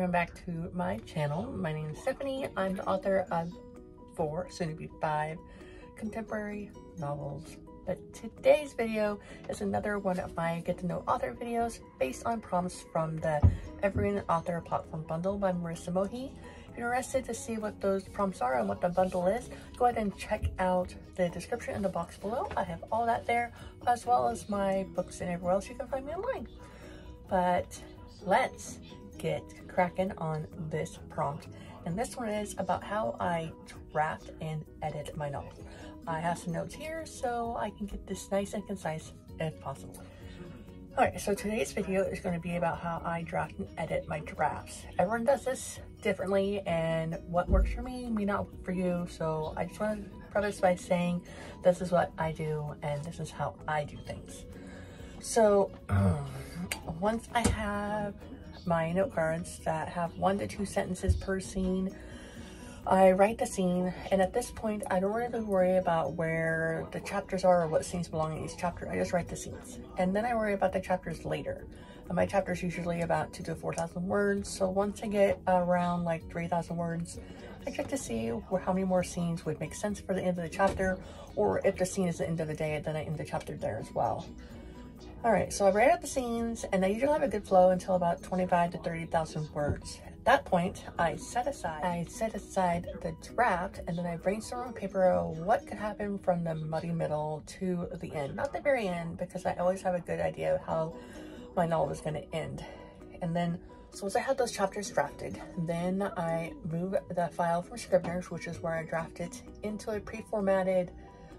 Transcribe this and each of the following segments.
welcome back to my channel. My name is Stephanie. I'm the author of four, soon to be five, contemporary novels. But today's video is another one of my get to know author videos based on prompts from the Evergreen Author Platform Bundle by Marisa Mohi. If you're interested to see what those prompts are and what the bundle is, go ahead and check out the description in the box below. I have all that there, as well as my books and everywhere else you can find me online. But let's get cracking on this prompt. And this one is about how I draft and edit my novels. I have some notes here so I can get this nice and concise if possible. Alright, so today's video is going to be about how I draft and edit my drafts. Everyone does this differently and what works for me may not work for you. So I just want to preface by saying this is what I do and this is how I do things. So um, once I have my note cards that have one to two sentences per scene. I write the scene, and at this point, I don't really worry about where the chapters are or what scenes belong in each chapter. I just write the scenes. And then I worry about the chapters later. And my chapter's usually about two to 4,000 words. So once I get around like 3,000 words, I check to see how many more scenes would make sense for the end of the chapter, or if the scene is the end of the day, then I end the chapter there as well. All right, so I write out the scenes and I usually have a good flow until about 25 to 30,000 words. At that point, I set aside, I set aside the draft and then I brainstorm on paper what could happen from the muddy middle to the end. Not the very end, because I always have a good idea of how my novel is gonna end. And then, so once I have those chapters drafted, then I move the file from Scrivener's, which is where I draft it, into a pre-formatted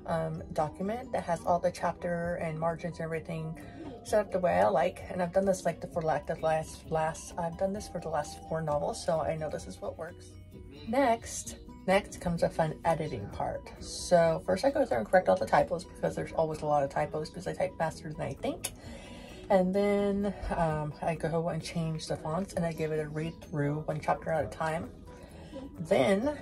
um, document that has all the chapter and margins and everything set up the way I like. And I've done this like the, for like the last, last, I've done this for the last four novels, so I know this is what works. Next, next comes a fun editing part. So first I go through and correct all the typos because there's always a lot of typos because I type faster than I think. And then um, I go and change the fonts and I give it a read through one chapter at a time. Then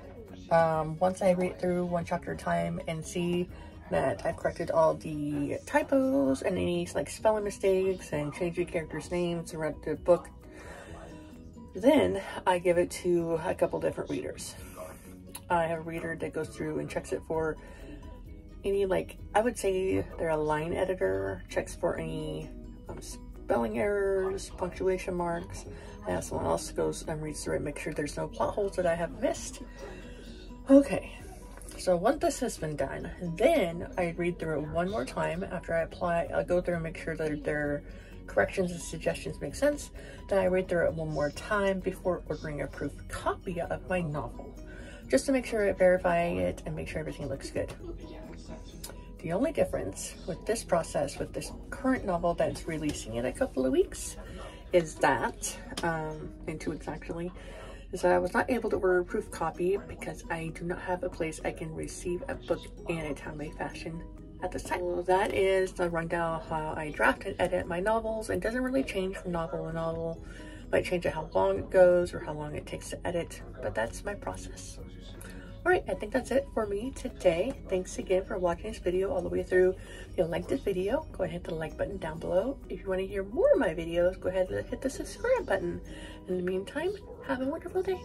um, once I read through one chapter at a time and see that I've corrected all the typos and any like spelling mistakes and changed the characters' names throughout the book, then I give it to a couple different readers. I have a reader that goes through and checks it for any like, I would say they're a line editor, checks for any um, spelling errors, punctuation marks. I have someone else goes and reads through it, make sure there's no plot holes that I have missed. Okay, so once this has been done, then I read through it one more time after I apply, I'll go through and make sure that their corrections and suggestions make sense. Then I read through it one more time before ordering a proof copy of my novel, just to make sure I verify it and make sure everything looks good. The only difference with this process, with this current novel that's releasing in a couple of weeks, is that, um, in two weeks actually, is that I was not able to order a proof copy because I do not have a place I can receive a book in a timely fashion at this time. So that is the rundown of how I draft and edit my novels. It doesn't really change from novel to novel. It Might change how long it goes or how long it takes to edit, but that's my process. Alright, I think that's it for me today. Thanks again for watching this video all the way through. If you like this video, go ahead and hit the like button down below. If you want to hear more of my videos, go ahead and hit the subscribe button. In the meantime, have a wonderful day.